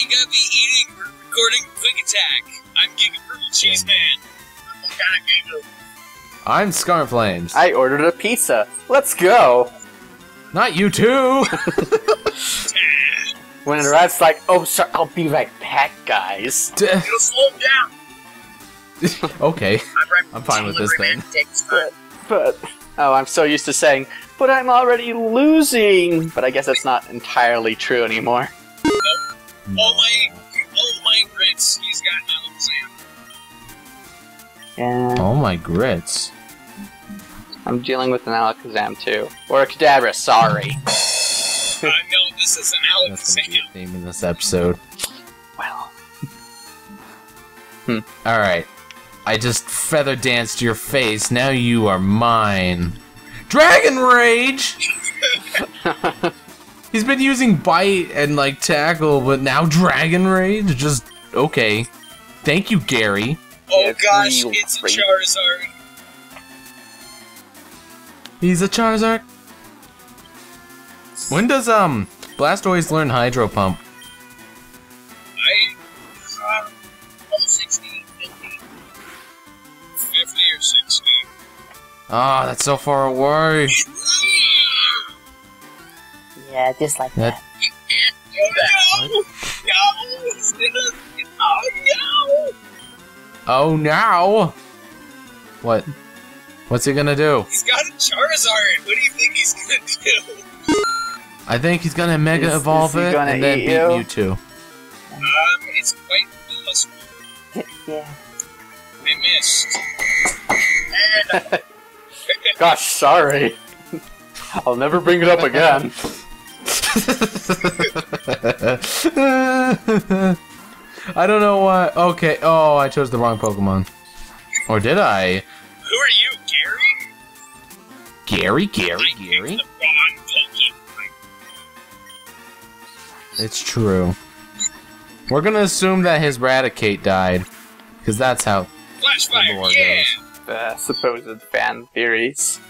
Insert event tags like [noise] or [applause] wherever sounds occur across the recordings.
why you gotta be eating? We're recording Quick Attack. I'm Giga Grilled Cheese Man. I'm Giga. I'm Skarmflames. I ordered a pizza. Let's go. Not you too. [laughs] [laughs] When it arrives, like, oh, sorry, I'll be right back, guys. D- It'll slow him down. [laughs] okay. I'm, right I'm fine with this thing. man. Take his time. But oh, I'm so used to saying, but I'm already losing. But I guess that's not entirely true anymore. Oh my, oh my grits. He's got an Alakazam. Yeah, Oh my grits. I'm dealing with an Alakazam too, or a Kadabra. Sorry. [laughs] Uh, no, this is an That's gonna be Alakazam. a theme in this episode. Well, Alright. I just feather danced your face. Now you are mine. Dragon Rage! [laughs] [laughs] He's been using bite and like tackle, but now Dragon Rage? Just okay. Thank you, Gary. Oh It's gosh, real it's a. Charizard. He's a Charizard. When does um Blastoise learn Hydro Pump? I, uh, oh, 60, 50. 50 or 60. Ah, that's so far away. [laughs] Yeah, just like That- that. No! No! He's gonna- Oh no! Oh now. What? What's he gonna do? He's got a Charizard! What do you think he's gonna do? I think he's gonna Mega Is- Evolve is it and then eat beat you? Mewtwo. Um, it's quite possible. Yeah. I missed. And [laughs] [laughs] gosh, sorry. I'll never bring it up again. [laughs] I don't know why. Okay. Oh, I chose the wrong Pokemon. Or did I? who are you, Gary? Gary, Gary, I Gary. the wrong Pokemon. It's true. We're gonna assume that his Raticate died, because that's how. Flashfire, Lord yeah! The uh, supposed fan theories.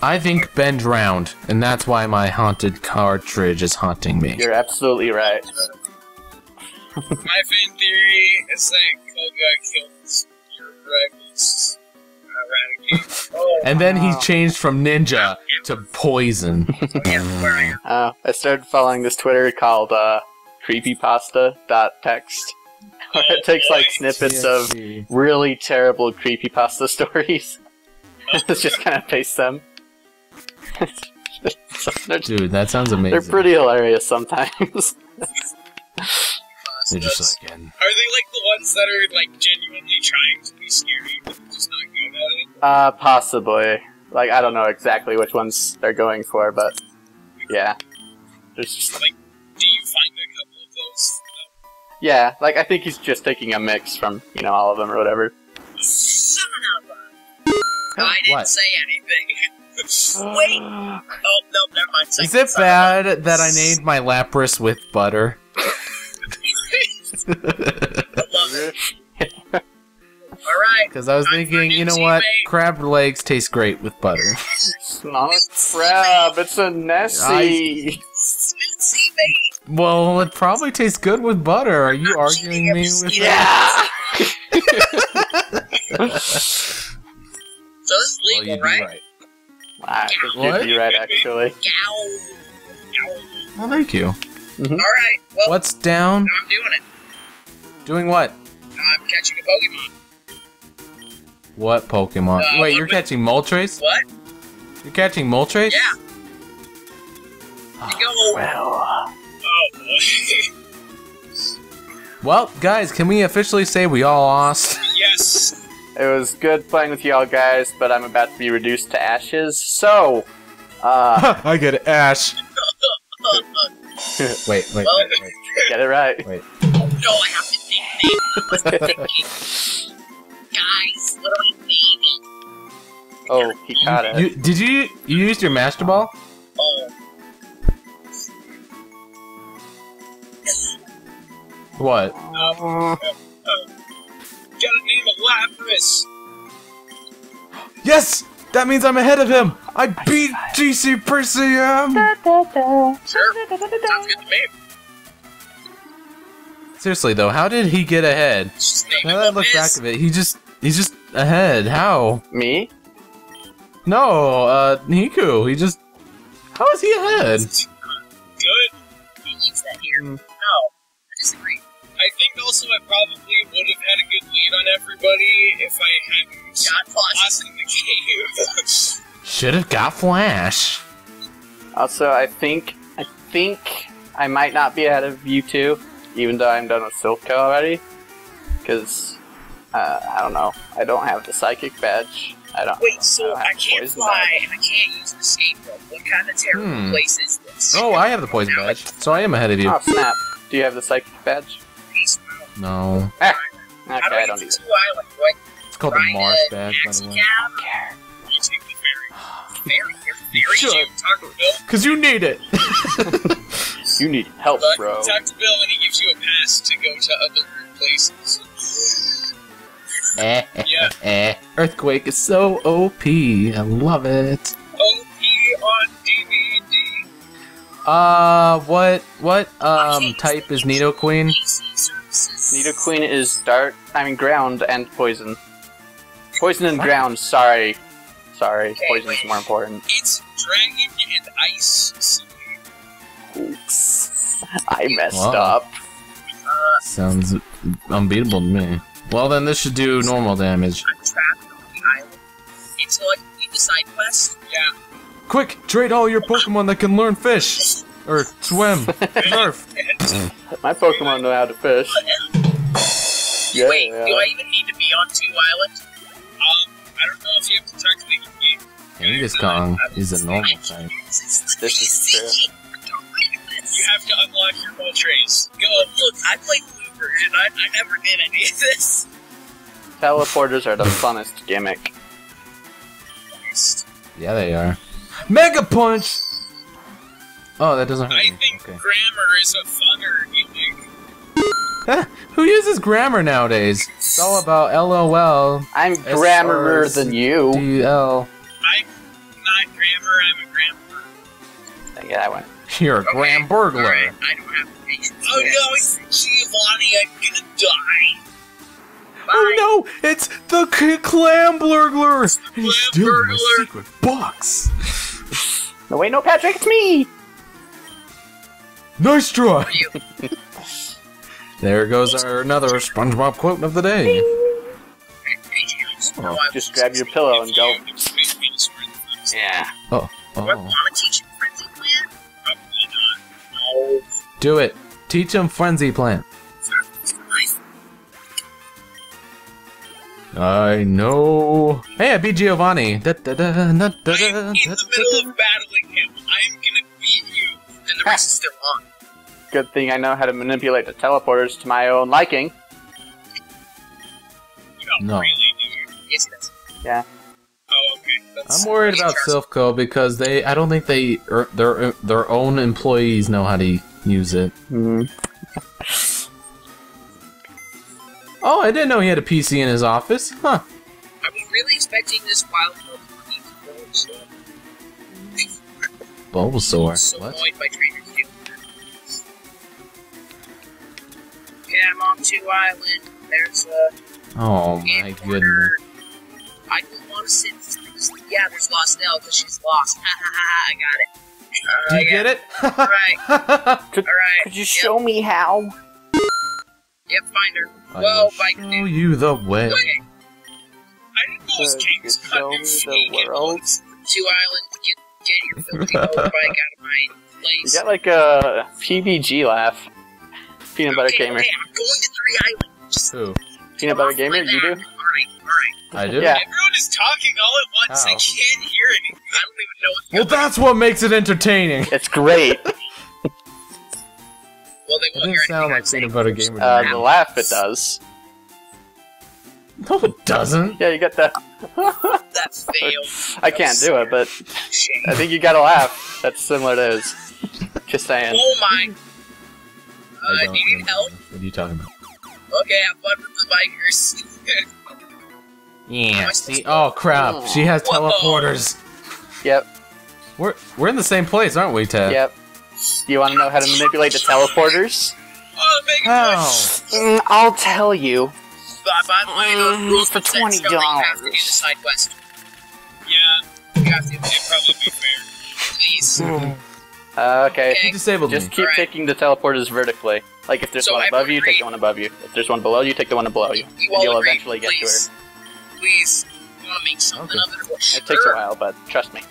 I think Ben drowned, and that's why my haunted cartridge is haunting me. You're absolutely right. My fan theory is that Koga kills your rivals. Oh, And then he changed from ninja to poison. I. [laughs] [laughs] Uh, I started following this Twitter called uh, creepypasta.text. [laughs] Where it takes like snippets of really terrible creepypasta stories. it's just kind of paste them. They're, Dude, that sounds amazing. they're pretty hilarious sometimes. They're just like, and Are they like the ones that are like genuinely trying to be scary, but just not good at it? uh, possibly. Like, I don't know exactly which ones they're going for, but yeah. There's just, Like, do you find a couple of those? yeah, like, I think he's just taking a mix from, you know, all of them or whatever. Son of a! I didn't What? say anything. [laughs] Wait! Oh, no, never mind. is it bad that I named my Lapras with butter? [laughs] [laughs] I love it. [laughs] Alright. Because I was thinking, you know what? Crab legs taste great with butter. It's not a crab, it's a Nessie! Snootsy bait! Well, it probably tastes good with butter. Are you arguing me with Yeah! So this is Well, legal, you'd right? right. I think What? you'd right, actually. Yow. Yow. Well, thank you. Alright, well, What's down? I'm doing it. Doing what? I'm catching a Pokemon. What Pokemon? Uh, Wait, you're we- catching Moltres? What? You're catching Moltres? Yeah. Go. Well, Oh, boy. [laughs] Well, guys, can we officially say we all lost? yes. It was good playing with y'all guys, but I'm about to be reduced to ashes, so, uh, [laughs] I get Ash. [laughs] Wait, wait, wait, wait. get it right. Wait. No, I have to nickname it. [laughs] Guys, what do I name it? Oh, he caught it. You, did you you used your Master Ball? Oh, What? Uh, gotta name it Lapras. Yes! That means I'm ahead of him! I beat GC Persium! Sure. Sounds good to me. Seriously though, how did he get ahead? Just name Now that I look back is. of it, he just he's just ahead. How? Me? No, uh Hiku. He just How is he ahead? Good. He eats that here. Hmm. No, I disagree. I think also I probably would have had a good lead on everybody if I hadn't got lost in the cave. [laughs] Should have got Flash. Also, I think I think I might not be ahead of you two, even though I'm done with Silphco already. Because uh, I don't know. I don't have the psychic badge. I don't. Wait, so don't have I the can't fly badge. and I can't use the escape rope. What kind of terrible Hmm. place is this? Oh, I have the poison badge, so I am ahead of you. Oh snap! Do you have the psychic badge? Peace. No, Okay, How do I I don't get need. Two Island? Do it's called the ride Marsh a badge, by the way. cab? You take the ferry. Ferry? Your [sighs] ferry Sure. to Bill? Cause you need it. [laughs] You need help, But bro. talk to Bill and he gives you a pass to go to other places. eh, eh, Yeah. eh. Earthquake is so OP. I love it. OP on DVD. Uh, what what um type is Nidoqueen? PC services. Nidoqueen is dark. I mean ground and poison. Poison and ground. Sorry, sorry. Okay, Poison's wait. more important. It's Dragon and Ice Oops. I messed Wow. up. Uh, Sounds unbeatable to me. Well, then this should do normal damage. I'm trapped on the island until I complete the side quest. Yeah. Quick, trade all your Pokemon that can learn fish or swim, surf. [laughs] My Pokemon know how to fish. Yeah, Wait, yeah. do I even need to be on Two islands? Um, I don't know if you have to talk to the game. Genghis Kong is a normal type. This is true. You have to unlock your Moltres. Go, look, I played Blooper and I, I never did any of this. Teleporters are the funnest gimmick. Yeah, they are. Mega Punch. Oh, that doesn't hurt I me. think Okay. grammar is a funner gimmick. Who uses grammar nowadays? It's all about LOL, I'm grammarer than you. DL. I'm not grammar, I'm a grammar. Yeah, I went. You're a gram burglar. Alright, I don't have patience. Oh no, it's Giovanni, I'm gonna die. Oh, Bye. Oh no! It's the K- Clam Burglar! And he's Clam stealing my Burglar. secret box! No, way, no, Patrick, it's me! Nice try! There goes our another SpongeBob quote of the day. Oh, Just grab your pillow and go. You can make me swear the first. Yeah. Oh, oh, Do I oh. teach him Frenzy Plant? Probably not. No. Do it. Teach him Frenzy Plant. I know. Hey, I beat Giovanni. Da, da, da, da, da, I am da, in the middle of battling him. I'm gonna beat you. And the rest is still on. Good thing I know how to manipulate the teleporters to my own liking. No. really. Yes, he. Yeah. Oh, okay. That's I'm worried about Charles. Silphco because they. I don't think they. Er, their their own employees know how to use it. Hmm. [laughs] Oh, I didn't know he had a PC in his office. Huh. I was really expecting this wild Pokemon to go so Bulbasaur. so What? Okay, I'm on Two Island. There's a Oh game my goodness. corner. I don't want to sit through. Yeah, there's Lostelle because she's lost. [laughs] Ha ha ha! ha, I got it. Uh, Do I you get it? got Alright, [laughs] Could, alright. could you show me how? Yep, find her. I Whoa, will bike show dude. you the way. Okay. I didn't know this Could was you show me the world? Two Island, get, get your [laughs] filthy motorbike out of my place. You got like a PBG laugh. Peanut Butter okay, Gamer. Okay, I'm going to Three Island. Just Who? Peanut Butter Gamer, you do? Alright, alright. I do? Yeah. Everyone is talking all at once. I can't hear anything. I don't even know what's Well, going on. that's what makes it entertaining. It's great. [laughs] Well, they It won't didn't hear sound like saying. Peanut Butter Gamer. Uh, the laugh it does. no, it doesn't. Yeah, you got the. [laughs] That failed. [laughs] I can't do it, but I think you got a laugh that's similar to his. Just saying. Oh my. I Uh, don't do you need know. help? What are you talking about? Okay, have fun with the bikers. [laughs] Yeah. See? Oh crap! She has Whoa. teleporters. Yep, We're we're in the same place, aren't we, Ted? yep. You want to know how to manipulate the teleporters? oh make a Mm, I'll tell you. By, by the way, those Mm, rules for are set in stone that You have to do the $20. Yeah, you have to. It'd probably be fair. Please. Uh, okay. You disabled Just me. keep Alright. taking the teleporters vertically. Like if there's So one I above you, agree. take the one above you. If there's one below you, take the one below you. you and you'll agree, eventually get to please. Please. You want to make something Okay. of it? Well, sure. It takes a while, but trust me.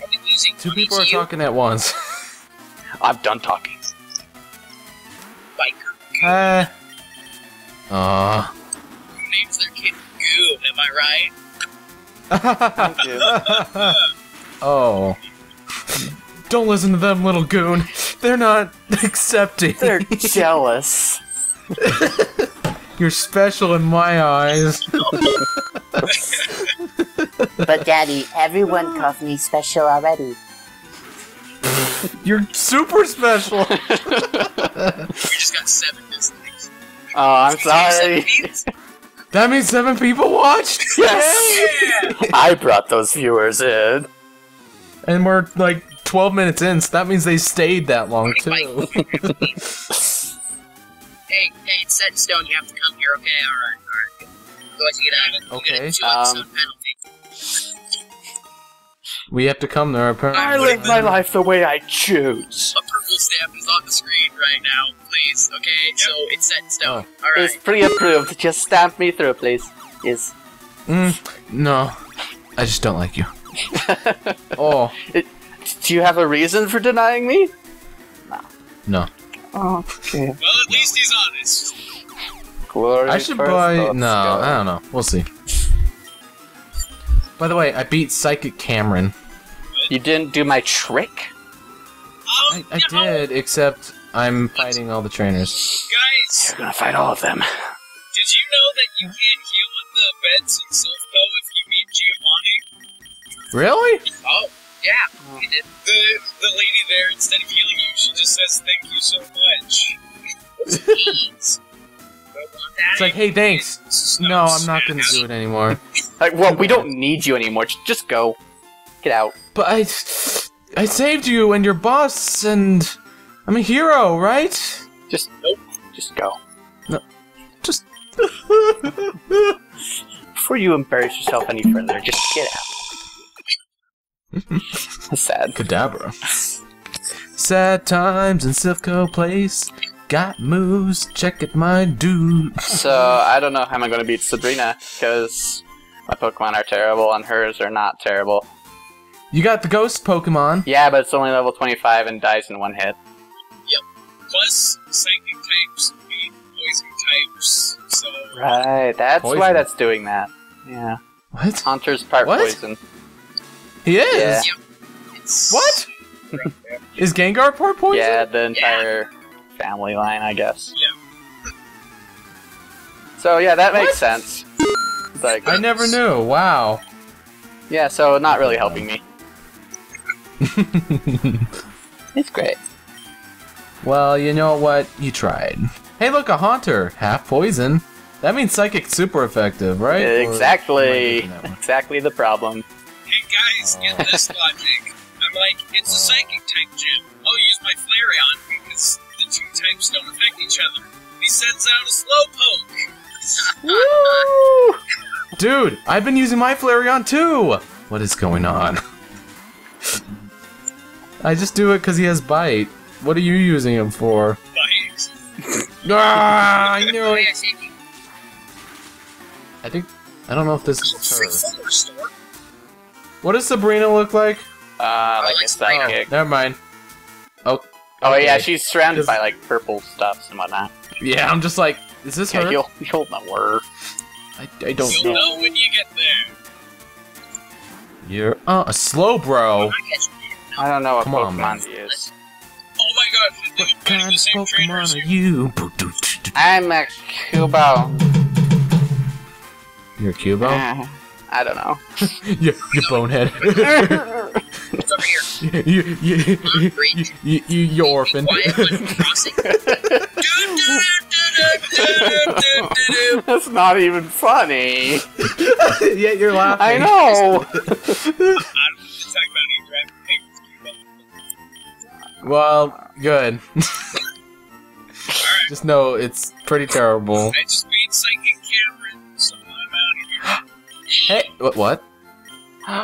I'll be losing Two people are you, talking at once. [laughs] I'm done talking. Biker. Uh. Aw. Who names their kid Goo? Am I right? [laughs] Thank you. [laughs] oh. Don't listen to them, little goon. They're not [laughs] accepting. They're jealous. You're special in my eyes. But daddy, everyone calls me special already. You're super special. [laughs] [laughs] We just got seven dislikes. Oh, I'm sorry. That means seven people watched? Yes! Yeah! I brought those viewers in. And we're like 12 minutes in, so that means they stayed that long too. [laughs] [laughs] hey, hey, it's set in stone. You have to come here, okay? Alright, alright. Otherwise, you get out of get Okay, um. We have to come there apparently. I live my life the way I choose. Approval stamp is on the screen right now, please, okay? So it's set in stone. It's Alright. pre-approved. Just stamp me through, please. Yes. Mm, no. I just don't like you. [laughs] Oh, Do you have a reason for denying me? no. No. Oh, okay. Well, at least he's honest. Glory I should buy. No, go. I don't know. We'll see. By the way, I beat Psychic Cameron. You didn't do my trick? Oh, I, I no. Oh. did, except I'm fighting all the trainers. Guys, You're gonna fight all of them. did you know that you can't heal in the beds in Silphco if you meet Giovanni? Really? Oh, yeah, we did. The, the lady there, instead of healing you, she just says thank you so much. It's like, hey, thanks. No, I'm not gonna do it anymore. Like, well, we don't need you anymore. Just, just go. Get out. But I, I saved you and your boss, and I'm a hero, right? Just, Nope. just go. No, Just. [laughs] Before you embarrass yourself any further, just get out. Sad. Kadabra. Sad times in Silphco Place. Got moves, check it, my dude. So I don't know how I'm gonna beat Sabrina because my Pokemon are terrible and hers are not terrible. You got the ghost Pokemon. Yeah, but it's only level 25 and dies in one hit. Yep. Plus, psychic types beat poison types, so... Right, that's why that's doing that. Yeah, What? Haunter's part What? poison. He is. Yeah. What? Is Gengar part poison? Yeah, the entire family line, I guess. Yeah. So yeah, that makes What? sense. Like, I never knew. Wow. yeah, so not really helping me. [laughs] It's great. well, you know what? You tried. Hey, look, a Haunter. Half poison. That means psychic super effective, right? Or am I Exactly, exactly the problem. Hey guys, get this [laughs] logic. I'm like, it's a psychic type gym. I'll use my Flareon because the two types don't affect each other. He sends out a Slowpoke. Woo! Dude, I've been using my Flareon too! What is going on? I just do it because he has bite. What are you using him for? Bite. [laughs] Ah, I knew Oh, it. I think. I don't know if this Oh, free is her. Full restore. What does Sabrina look like? Uh, like like a Sabrina. psychic. Never mind. Oh, Oh yeah, okay. she's surrounded 'Cause- by like purple stuffs and whatnot. Yeah, I'm just like, is this Yeah, her? you'll you'll know her. I, I don't You'll know. know when you get there. You're uh, a Slowbro. I catch you. I don't know what Come on, man. He is. Oh my god, they're What kind the of same trainers Pokemon are here. you? I'm a Cubo. You're Cubo? Uh, I don't know. [laughs] you, you bonehead. It's over here. you, you, you, you, you, you, you orphan. [laughs] That's not even funny. [laughs] yeah, you're laughing. I know. I don't know what to talk about either. I'm paying with Cubo. Well, good. Just know it's pretty terrible. I just beat Psychic Hey, what? What?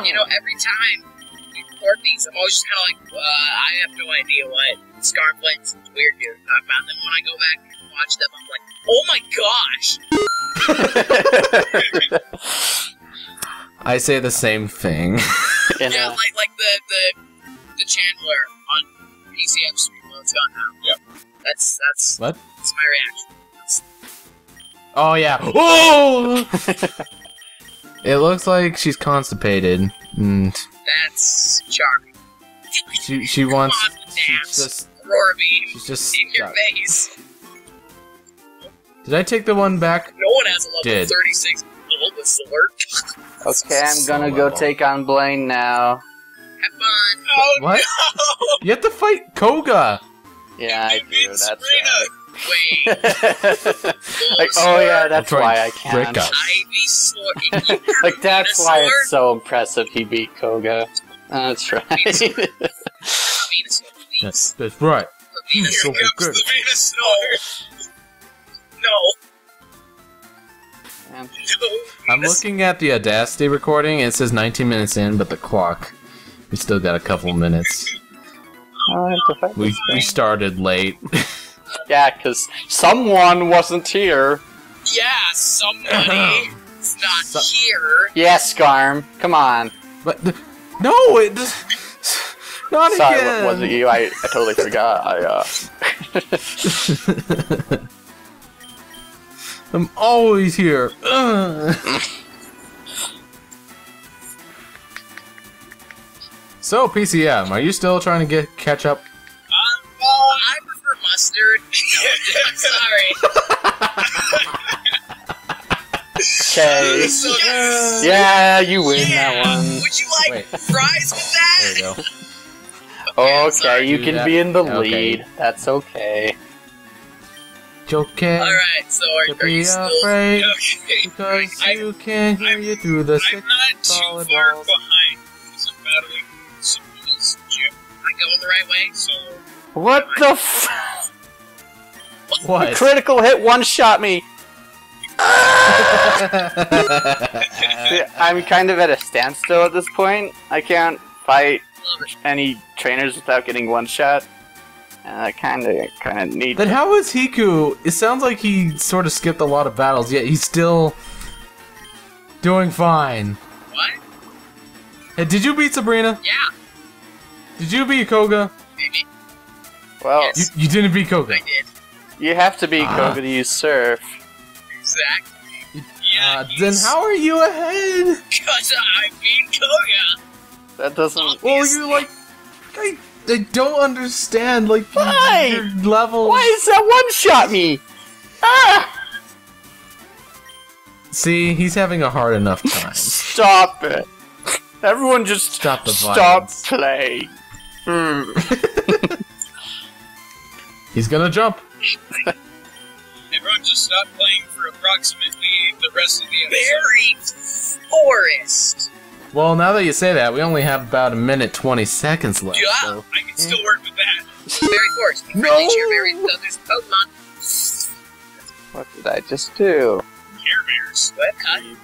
You know, every time we record these, I'm always just kind of like, uh, I have no idea what Scarlet's weird dude talk about. Then when I go back and watch them, I'm like, oh my gosh! [laughs] I say the same thing. [laughs] In Yeah, like like the the the Chandler on PCM stream. Well, it's gone now. Yep. That's that's what? that's my reaction. That's, Oh yeah. Oh! [laughs] it looks like she's constipated. And that's charming. she she wants. Come on, She's just. Aurora beam She's just. in your face. Did I take the one back? No one has a level Did. 36 bullet sword. [laughs] okay, I'm gonna go take on Blaine now. Have fun. Oh What? no! You have to fight Koga. Yeah, I beat do. That's Sabrina. Wait. right. Bullet [laughs] like, oh yeah, that's why I can't. break sword. [laughs] Like that's Venus why it's so impressive he beat Koga. That's right. Venus sword. [laughs] That's, that's right. Venus So Here comes good. the Venus sword. No. No. I'm looking at the Audacity recording. and It says 19 minutes in, but the clock. We still got a couple minutes. I'll have to fight We we started late. Yeah, because someone wasn't here. Yeah, somebody. It's not So- here. Yeah, Skarm. Come on. but th- no, it [sighs] not Sorry, again. wa- was it you? I, I totally [laughs] forgot. I uh. [laughs] I'm always here. [laughs] So PCM, are you still trying to get catch up? Um, well, I prefer mustard. [laughs] No, I'm sorry. Okay. [laughs] So, Yeah, you win yeah. that one. Would you like Wait. fries with that? There you go. [laughs] I'm Okay, sorry. you can that. be in the Okay. lead. That's okay. Okay. Alright, so are, To are you be still... afraid Okay. because I- you can hear I'm- you through the I'm not too solid far walls. behind because I'm battling Sabrina's gym. I'm going the right way. So [laughs] What the f- What? critical hit one shot me? [laughs] [laughs] I'm kind of at a standstill at this point. I can't fight any trainers without getting one shot. And I kind of, kind of need. Then how is Hiku? It sounds like he sort of skipped a lot of battles, yet he's still doing fine. What? Hey, did you beat Sabrina? Yeah, Did you beat Koga? maybe. Well, You, Yes. you didn't beat Koga. I did. you have to beat Ah. Koga to use Surf. Exactly. yeah, Uh, then how are you ahead? Because I beat Koga. That doesn't. Well, you're like, I, I don't understand. Like, your- Why? your level. Why is that one shot me? Ah! See, he's having a hard enough time. [laughs] Stop it! Everyone just Stop the stop violence. playing. [laughs] He's gonna jump. everyone just stop playing for approximately the rest of the episode. Berry Forest. Well, now that you say that, we only have about a minute twenty seconds left. Yeah. So. I can still work with that. Berry Forest. No. Friendly cheer Pokemon. What did I just do? Care Bears. What? Huh?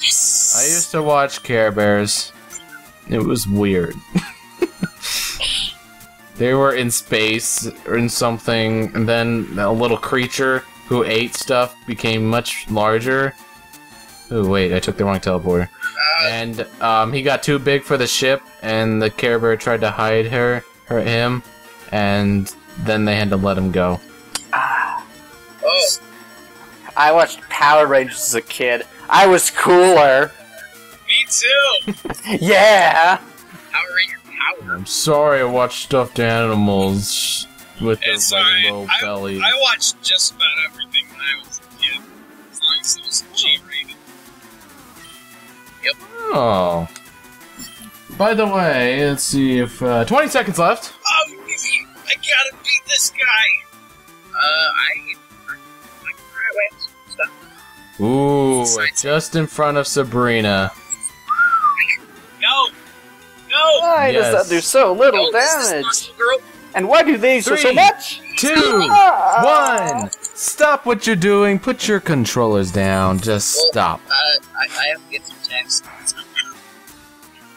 Yes. I used to watch Care Bears. It was weird. [laughs] they were in space or in something, and then a little creature who ate stuff became much larger. Oh wait, I took the wrong teleporter. And um, he got too big for the ship, and the Care Bear tried to hide her, hurt him, and then they had to let him go. Oh, I watched Power Rangers as a kid. I was cooler. Me too. [laughs] Yeah. Power. I'm sorry, I watched stuffed animals with It's alright. rainbow I, bellies. I watched just about everything when I was a kid. As long as it was G-rated. Oh. By the way, let's see if uh, 20 seconds left. Um, I gotta beat this guy. Uh, I. I I went. Stop. Ooh, just in front of Sabrina. Why Yes. does that do so little Don't miss this damage? And why do they so so much? two, one. Stop what you're doing. Put your controllers down. Just Well, stop. Uh, I, I have to get some text.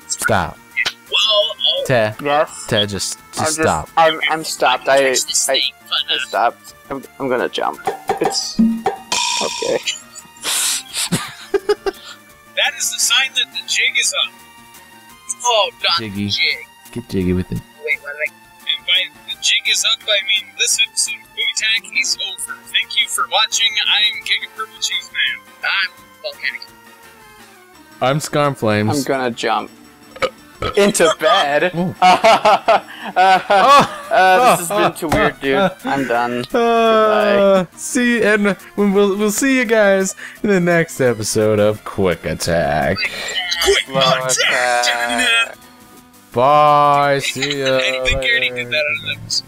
Stop. Well, oh, Te, Yes. Te, just, I'm just stop. I'm, I'm stopped. I, I, thing, but, I uh, stopped. I'm, I'm gonna jump. It's okay. [laughs] that is the sign that the jig is up. Oh, not Jiggy. jig. Get jiggy with it. Wait, what did I? And by the jig is up, I mean this episode of Bootack is over. Thank you for watching. I'm Giga Purple Cheese Man. I'm volcanic. I'm Skarmflames. I'm gonna jump [laughs] into bed. Oh. [laughs] uh, Oh, uh, this has been too weird, dude. [laughs] I'm done. Uh, see, and we'll we'll see you guys in the next episode of Quick Attack. Quick Slow attack! attack. Bye. See ya. I think I already did later.